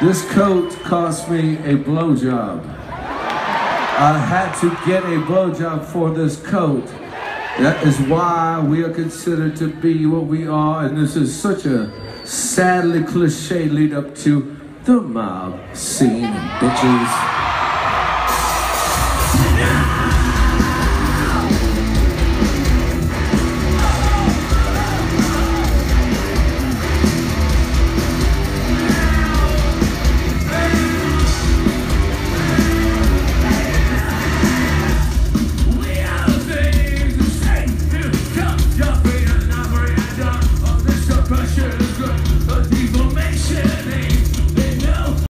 This coat cost me a blowjob. I had to get a blowjob for this coat. That is why we are considered to be what we are, and this is such a sadly cliche lead up to the mob scene, bitches.